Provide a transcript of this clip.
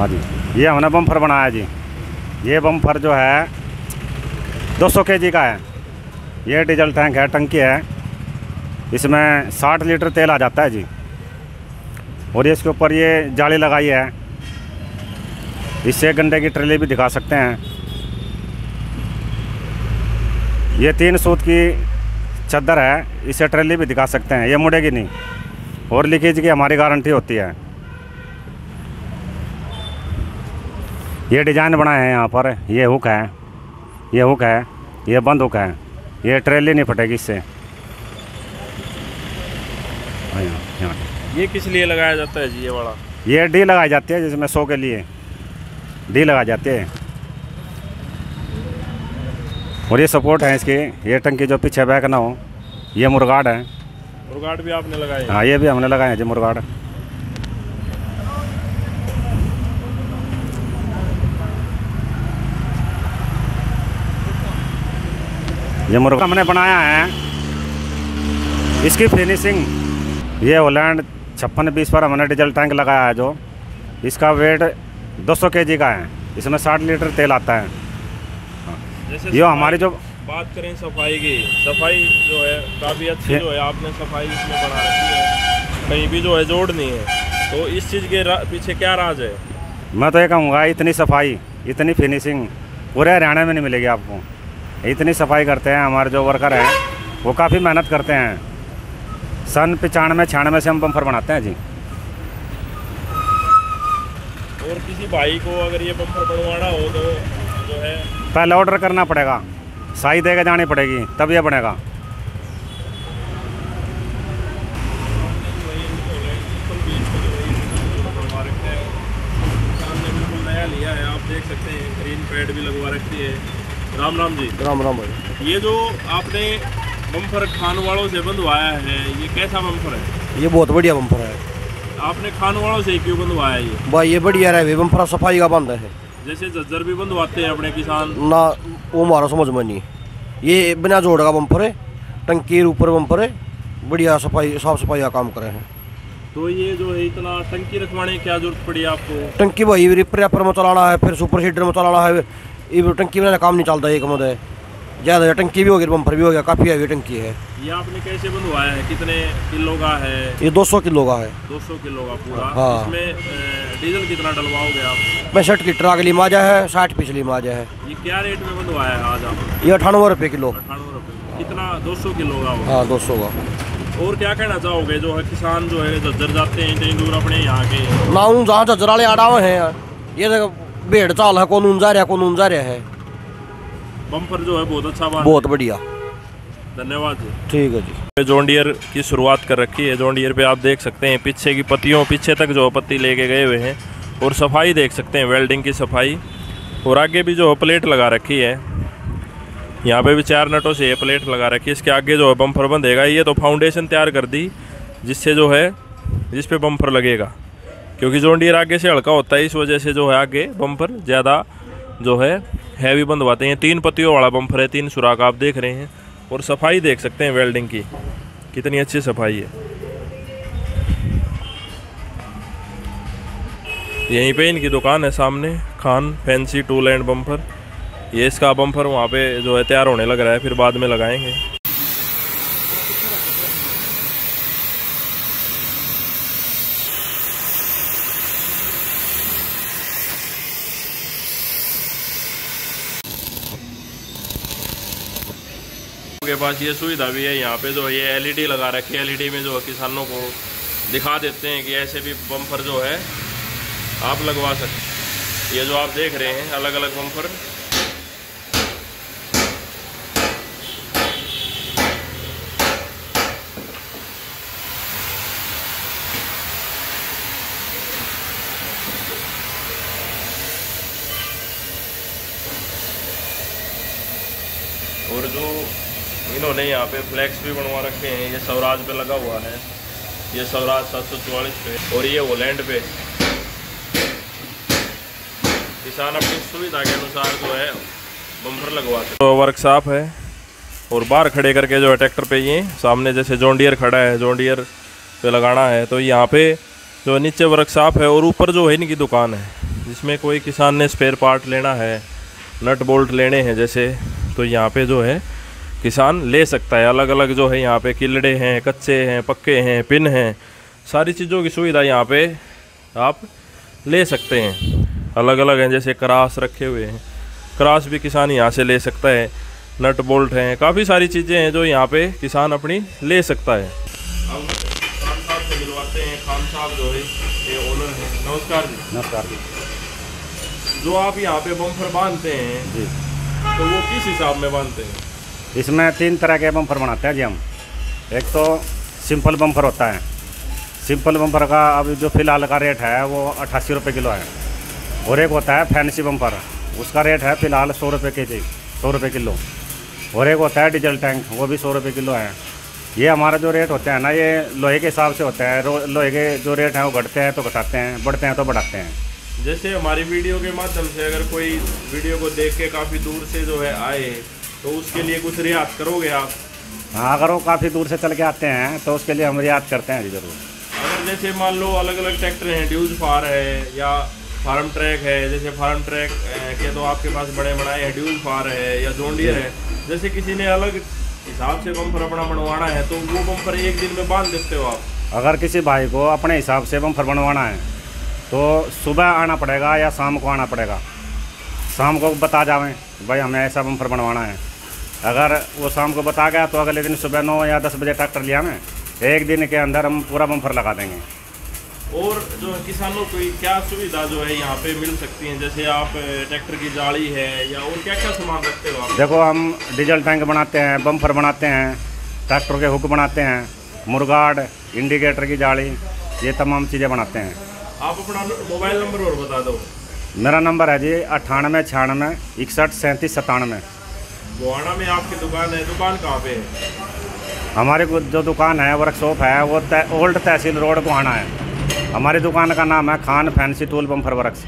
हाँ जी। ये हमने बम्फर बनाया जी। ये बम्फर जो है 200 केजी का है। ये डीजल टैंक है, टंकी है। इसमें 60 लीटर तेल आ जाता है जी। और ये इसके ऊपर ये जाली लगाई है। इससे गंडे की ट्रेली भी दिखा सकते हैं। ये तीन सूत की चादर है, इसे ट्रेली भी दिखा सकते हैं। ये मुड़ेगी नहीं। और लीकेज की हमारी गारंटी होती है। ये डिज़ाइन बनाए हैं यहाँ पर ये हुक है ये हुक है ये बंद हुक है ये ट्रेली नहीं फटेगी इससे। हाँ, ये किस लिए लगाया जाता है जी ये वाला? ये डी लगाई जाती है जिसमें सौ के लिए। डी लगाई जाती है। और ये सपोर्ट है इसकी ये टंकी जो पीछे बैक ना हो ये मुरगाड है। और गार्ड भी आपने लगाया हाँ ये भी हमने लगाए हैं जी मुरगाड। ये मुर्गा हमने बनाया है। इसकी फिनिशिंग ये होलैंड छप्पन बीस पर हमने डीजल टैंक लगाया है जो। इसका वेट 200 केजी का है। इसमें 60 लीटर तेल आता है। ये हमारी जो बात करें सफ़ाई की। सफ़ाई जो है काफ़ी अच्छी जो है आपने सफ़ाई इसमें बना रखी है। कहीं भी जो है जोड़ नहीं है। तो इस चीज़ के पीछे क्या राज है? मैं तो ये कहूँगा इतनी सफ़ाई इतनी फिनिशिंग पूरे हरियाणा में नहीं मिलेगी आपको। इतनी सफ़ाई करते हैं हमारे जो वर्कर हैं वो काफ़ी मेहनत करते हैं। सन पचानवे छियानवे से हम बम्फर बनाते हैं जी। और किसी भाई को अगर ये बम्पर बनवाना हो तो जो है पहले ऑर्डर करना पड़ेगा। साई दे के जानी पड़ेगी तब ये बनेगा। सामने लिया है आप देख सकते हैं ग्रीन पैड भी लगवा रखी है। राम राम जी। राम राम भाई। ये जो आपने बम्पर खान वालों से बंधवाया है ये कैसा बम्पर है? ये बहुत बढ़िया बम्पर है। आपने खान वालों से क्यों बंधवाया ये? भाई ये बढ़िया रहे बम्पर सफ़ाई का बंद है। जैसे जज्जर भी बंधवाते हैं अपने किसान। ना वो हमारा समझ में नहीं। ये बिना जोड़ का बम्पर है टंकी ऊपर बम्पर है बढ़िया सफ़ाई साफ़ सफ़ाई का काम करे हैं। तो ये जो है इतना टंकी रखवाने की क्या ज़रूरत पड़ी आपको? टंकी भाई रिपर में चलाना है फिर सुपर सीडर में चलाना है ये टंकी में काम नहीं चलता एक है। ज़्यादा टंकी भी हो गई बम्पर भी हो गया काफ़ी हैवी टंकी है। ये आपने कैसे बंधवाया है? कितने किलो का है? ये 200 किलो का है। 200 किलो का पूरा। हाँ। इसमें डीजल कितना डलवाओगे आप? पैंसठ लीटर अगली माजा है साठ पिछली माजा है। ये क्या रेट में बंधवाया है आज आप ये अठानवे रुपये किलो। अठानवे रुपये कितना? 200 किलो का हाँ दो सौ का। और क्या कहना चाहोगे? जो है किसान जो है जज्जर जाते हैं इतनी दूर अपने यहाँ के। ना जहाँ झज्जर वाले आड़ा हुए हैं ये देखो भेड़ चाल है कौन रहा कौन रहा है। बम्पर जो है बहुत अच्छा बात बहुत बढ़िया। धन्यवाद जी। ठीक है जी। जॉन डियर की शुरुआत कर रखी है। जॉन डियर पे आप देख सकते हैं पीछे की पत्तियों पीछे तक जो पत्ती लेके गए हुए हैं और सफ़ाई देख सकते हैं वेल्डिंग की सफ़ाई। और आगे भी जो प्लेट लगा रखी है। यहाँ पे भी चार नटों से ये प्लेट लगा रखी है। इसके आगे जो है बम्फर बंधेगा। ये तो फाउंडेशन तैयार कर दी जिससे जो है जिस पे बम्पर लगेगा। क्योंकि जॉन डियर आगे से हल्का होता है, इस वजह से जो है आगे बम्पर ज़्यादा जो है हैवी बंधवाते हैं तीन पतियों वाला बम्पर है, तीन सुराख आप देख रहे हैं और सफ़ाई देख सकते हैं वेल्डिंग की। कितनी अच्छी सफ़ाई है। यहीं पे इनकी दुकान है सामने, Khan fancy tool and bumper ये इसका बम्पर वहाँ पे जो है तैयार होने लग रहा है, फिर बाद में लगाएँगे। के पास ये सुविधा भी है यहाँ पे, जो ये एलईडी लगा रखी है एलईडी में जो किसानों को दिखा देते हैं कि ऐसे भी बम्पर जो है, आप लगवा सकते ये जो आप देख रहे हैं अलग अलग बम्पर और जो इन्होंने यहाँ पे फ्लैक्स भी बनवा रखे हैं, ये स्वराज पे लगा हुआ है, ये स्वराज सात सौ चौवालीस पे, और ये होलैंड पे। किसान अपनी सुविधा के अनुसार जो है बम्पर लगवा सकते तो वर्कशॉप है, और बाहर खड़े करके जो है ट्रैक्टर पे ये, सामने जैसे जॉन डियर खड़ा है जॉन डियर पे लगाना है तो यहाँ पे जो नीचे वर्कशॉप है, और ऊपर जो है इनकी दुकान है, जिसमें कोई किसान ने स्पेयर पार्ट लेना है नट बोल्ट लेने हैं जैसे तो यहाँ पे जो है किसान ले सकता है। अलग अलग जो है यहाँ पे किलड़े हैं कच्चे हैं पक्के हैं पिन हैं सारी चीज़ों की सुविधा यहाँ पे आप ले सकते हैं। अलग अलग हैं जैसे क्रास रखे हुए हैं। क्रास भी किसान यहाँ से ले सकता है। नट बोल्ट हैं काफ़ी सारी चीज़ें हैं जो यहाँ पे किसान अपनी ले सकता है। अब खान साहब से मिलवाते हैं। खान साहब जो है ये ओनर हैं। नमस्कार जी। नमस्कार जी। जो आप यहाँ पे बम्फर बांधते हैं जी। तो वो किस हिसाब में बांधते हैं? इसमें तीन तरह के बम्फर बनाते हैं जी हम। एक तो सिंपल बम्फर होता है। सिंपल बम्फर का अभी जो फ़िलहाल का रेट है, वो अट्ठासी रुपये किलो है। और एक होता है फैंसी बम्फर। उसका रेट है फ़िलहाल सौ रुपये के जी सौ रुपये किलो। और एक होता है डीजल टैंक, वो भी सौ रुपये किलो है। ये हमारा जो रेट होता है ना, ये लोहे के हिसाब से होता है। लोहे के जो रेट हैं, वो घटते हैं तो घटाते हैं, बढ़ते हैं तो बढ़ाते हैं। जैसे हमारी वीडियो के माध्यम से अगर कोई वीडियो को देख के काफ़ी दूर से जो है आए तो उसके लिए कुछ रियायत करोगे आप? हाँ अगर वो काफ़ी दूर से चल के आते हैं तो उसके लिए हम याद करते हैं जी ज़रूर। अगर जैसे मान लो अलग अलग ट्रैक्टर हैं ड्यूज फार है या फार्म ट्रैक है जैसे फार्म ट्रैक के तो आपके पास बड़े बनाए हैं ड्यूज फार है या जोंडियर है जैसे किसी ने अलग हिसाब से बम्फर अपना बनवाना है तो वो बम्फर एक दिन में बाँध देते हो आप? अगर किसी भाई को अपने हिसाब से बम्फर बनवाना है तो सुबह आना पड़ेगा या शाम को आना पड़ेगा? शाम को बता जावें भाई हमें ऐसा बम्फर बनवाना है। अगर वो शाम को बता गया तो अगले दिन सुबह नौ या दस बजे ट्रैक्टर लिया हमें एक दिन के अंदर हम पूरा बम्फर लगा देंगे। और जो किसानों को क्या सुविधा जो है यहाँ पे मिल सकती है? जैसे आप ट्रैक्टर की जाली है या और क्या क्या सामान रखते हो आप? देखो हम डीजल टैंक बनाते हैं बम्फर बनाते हैं ट्रैक्टर के हुक बनाते हैं मुर्गाड इंडिकेटर की जाली ये तमाम चीज़ें बनाते हैं। आप अपना मोबाइल नंबर और बता दो। मेरा नंबर है जी अट्ठानवे छियानवे इकसठ सैंतीस सतानवे। गोहाना में आपकी दुकान है। दुकान कहाँ पे है? हमारे को- जो दुकान है वर्कशॉप है, वो ओल्ड तहसील रोड गोहाना है। हमारी दुकान का नाम है Khan fancy tool bumper works.